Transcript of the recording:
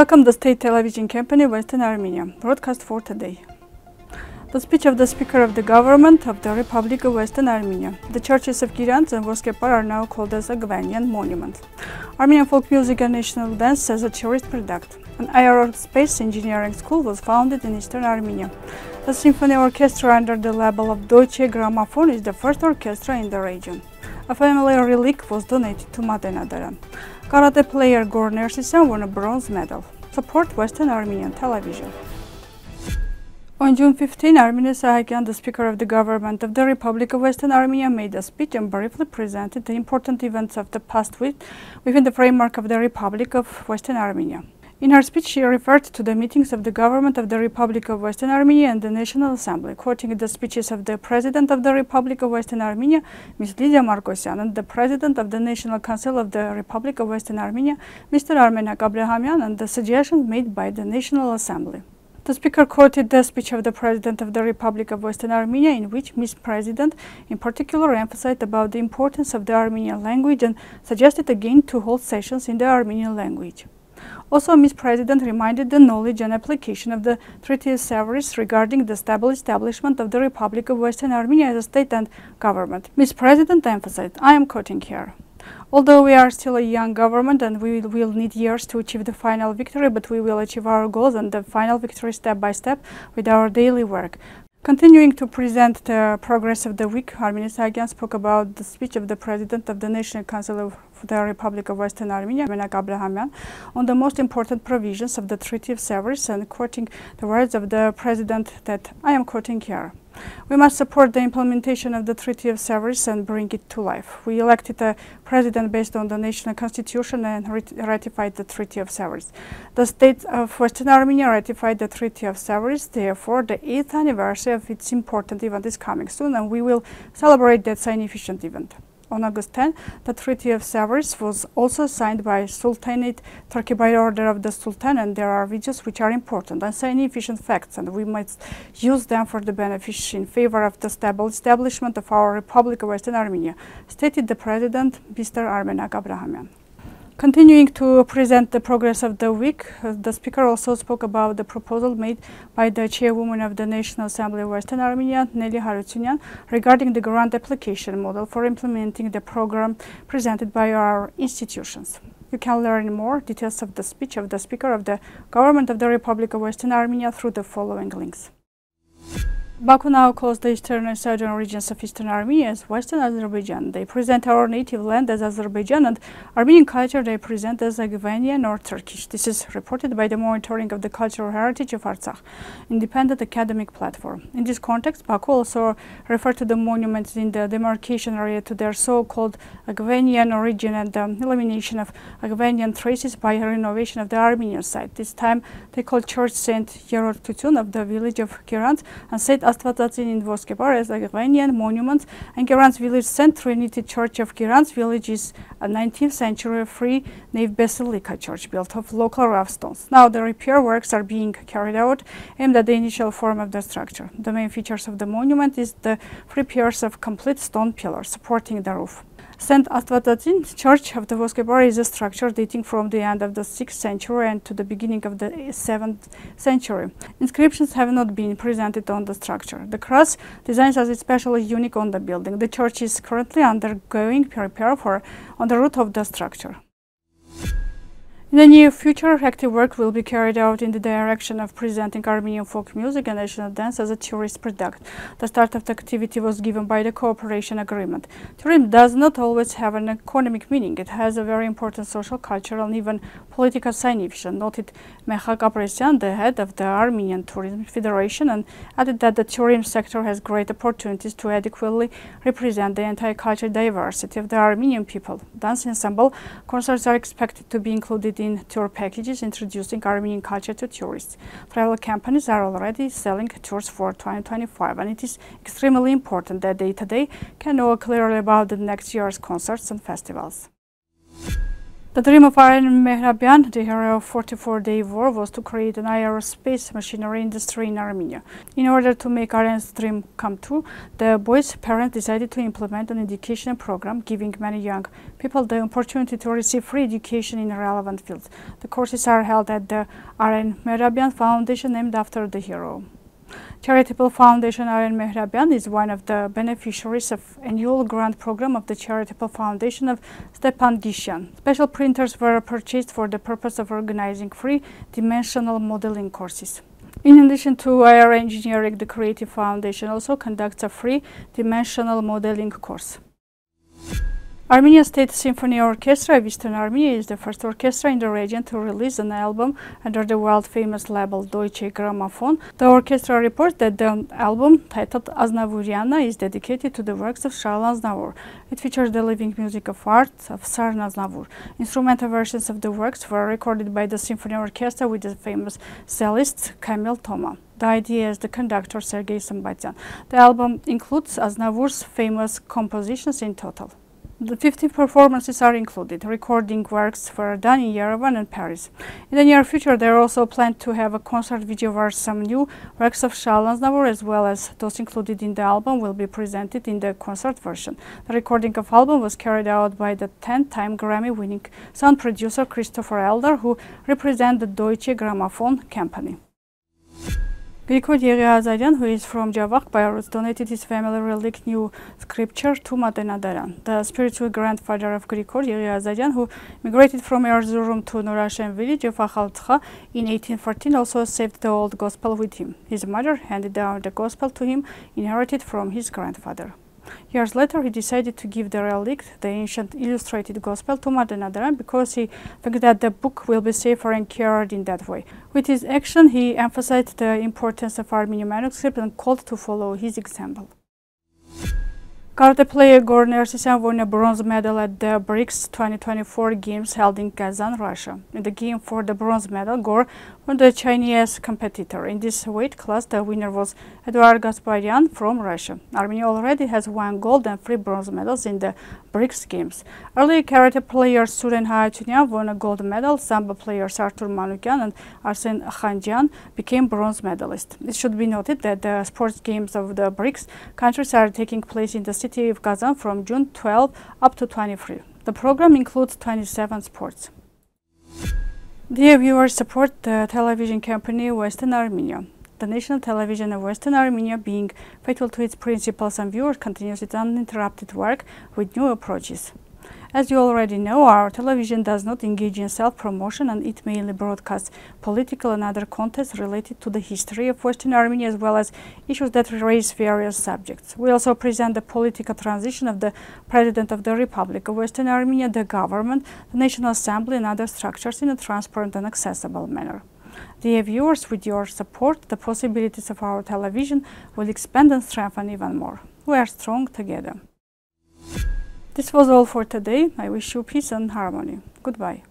Welcome the state television company Western Armenia. Broadcast for today. The speech of the Speaker of the Government of the Republic of Western Armenia. The churches of Kirants and Voskepar are now called as Aghvanian monument. Armenian folk music and national dance as a tourist product. An aerospace engineering school was founded in Eastern Armenia. The symphony orchestra under the label of Deutsche Grammophon is the first orchestra in the region. A family relic was donated to Matenadaran. Karate player Gor Nersisyan won a bronze medal. Support Western Armenian television. On June 15, Armine Sahakyan, the Speaker of the Government of the Republic of Western Armenia, made a speech and briefly presented the important events of the past week within the framework of the Republic of Western Armenia. In her speech, she referred to the meetings of the government of the Republic of Western Armenia and the National Assembly, quoting the speeches of the President of the Republic of Western Armenia, Ms. Lydia Markosyan, and the President of the National Council of the Republic of Western Armenia, Mr. Armenak Abrahamyan, and the suggestions made by the National Assembly. The speaker quoted the speech of the President of the Republic of Western Armenia, in which Ms. President in particular emphasized about the importance of the Armenian language and suggested again to hold sessions in the Armenian language. Also, Ms. President reminded the knowledge and application of the Treaty of Sevres regarding the stable establishment of the Republic of Western Armenia as a state and government. Ms. President emphasized, I am quoting here, Although we are still a young government and we will need years to achieve the final victory, but we will achieve our goals and the final victory step by step with our daily work. Continuing to present the progress of the week, Armine Sahakyan spoke about the speech of the President of the National Council of the Republic of Western Armenia, Menak Abrahamyan, on the most important provisions of the Treaty of Sevres and quoting the words of the President that I am quoting here. We must support the implementation of the Treaty of Sevres and bring it to life. We elected a president based on the national constitution and ratified the Treaty of Sevres. The state of Western Armenia ratified the Treaty of Sevres, therefore the 8th anniversary of its important event is coming soon and we will celebrate that significant event on August 10, the Treaty of Sevres was also signed by Sultanate Turkey by order of the Sultan, and there are videos which are important and significant facts, and we must use them for the benefit in favor of the stable establishment of our Republic of Western Armenia, stated the President, Mr. Armenak Abrahamyan. Continuing to present the progress of the week, uh, the speaker also spoke about the proposal made by the chairwoman of the National Assembly of Western Armenia, Nelly Harutyunyan, regarding the grant application model for implementing the program presented by our institutions. You can learn more details of the speech of the Speaker of the Government of the Republic of Western Armenia through the following links. Baku now calls the eastern and southern regions of Eastern Armenia as Western Azerbaijan. They present our native land as Azerbaijan and Armenian culture they present as Aghvanian or Turkish. This is reported by the Monitoring of the Cultural Heritage of Artsakh, independent academic platform. In this context, Baku also referred to the monuments in the demarcation area to their so-called Aghvanian origin and the elimination of Aghvanian traces by renovation of the Armenian site. This time they called Church Saint Yerortutun of the village of Kirant and said Աստվածածին ոսկեբար a Aghvanian monument and Kirants village St Trinity Church of Kirants village is a 19th century free nave basilica church built of local rough stones. Now the repair works are being carried out aimed at the initial form of the structure. The main features of the monument is the three pairs of complete stone pillars supporting the roof. St. Astvatsatsin Church of the Voskepar is a structure dating from the end of the 6th century and to the beginning of the 7th century. Inscriptions have not been presented on the structure. The cross design is especially unique on the building. The church is currently undergoing repair for on the root of the structure. In the near future, active work will be carried out in the direction of presenting Armenian folk music and national dance as a tourist product. The start of the activity was given by the cooperation agreement. Tourism does not always have an economic meaning. It has a very important social, cultural, and even political significance, noted Mekhak Apresyan, the head of the Armenian Tourism Federation, and added that the tourism sector has great opportunities to adequately represent the entire cultural diversity of the Armenian people. Dance ensemble concerts are expected to be included in tour packages introducing Armenian culture to tourists. Travel companies are already selling tours for 2025 and it is extremely important that they today can know clearly about the next year's concerts and festivals. The dream of Aren Mehrabian, the hero of 44-day war, was to create an aerospace machinery industry in Armenia. In order to make Aren's dream come true, the boy's parents decided to implement an education program giving many young people the opportunity to receive free education in relevant fields. The courses are held at the Aren Mehrabian Foundation named after the hero. Charitable Foundation Aren Mehrabian is one of the beneficiaries of annual grant program of the Charitable Foundation of Stepan Gishan. Special printers were purchased for the purpose of organizing free dimensional modeling courses. In addition to air engineering, the Creative Foundation also conducts a free dimensional modeling course. Armenia State Symphony Orchestra of Eastern Armenia is the first orchestra in the region to release an album under the world-famous label Deutsche Grammophon. The orchestra reports that the album, titled Aznavouriana, is dedicated to the works of Charles Aznavour. It features the living music of art of Sar Aznavour. Instrumental versions of the works were recorded by the symphony orchestra with the famous cellist Camille Thomas. The idea is the conductor Sergei Smbatyan. The album includes Aznavour's famous compositions in total. The 50 performances are included. Recording works were done in Yerevan and Paris. In the near future, they are also planned to have a concert video where some new works of Charles Aznavour, as well as those included in the album, will be presented in the concert version. The recording of album was carried out by the 10-time Grammy-winning sound producer Christopher Alder, who represents the Deutsche Grammophon company. Grigor Yeghazaryan, who is from Javakh, Belarus, donated his family relic New Scripture to Matenadaran. The spiritual grandfather of Grigor Yeghazaryan, who migrated from Erzurum to Nurashen village of Akhaltcha in 1814, also saved the old gospel with him. His mother handed down the gospel to him, inherited from his grandfather. Years later, he decided to give the relic, the ancient illustrated gospel, to Matenadaran because he thinks that the book will be safer and carried in that way. With his action, he emphasized the importance of Armenian manuscript and called to follow his example. Karate player Gor Nersisyan won a bronze medal at the BRICS 2024 Games held in Kazan, Russia. In the game for the bronze medal, Gor won the Chinese competitor. In this weight class, the winner was Eduard Gasparyan from Russia. Armenia already has one gold and three bronze medals in the BRICS Games. Earlier karate player Suren Hayatunian won a gold medal. Sambo players Artur Manukyan and Arsen Khanjian became bronze medalists. It should be noted that the sports games of the BRICS countries are taking place in the city city of Kazan from June 12 up to 23. The program includes 27 sports. Dear viewers, support the television company Western Armenia. The national television of Western Armenia, being faithful to its principles and viewers, continues its uninterrupted work with new approaches. As you already know, our television does not engage in self-promotion and it mainly broadcasts political and other contents related to the history of Western Armenia as well as issues that raise various subjects. We also present the political transition of the President of the Republic of Western Armenia, the government, the National Assembly and other structures in a transparent and accessible manner. Dear viewers, with your support, the possibilities of our television will expand and strengthen even more. We are strong together. This was all for today. I wish you peace and harmony. Goodbye.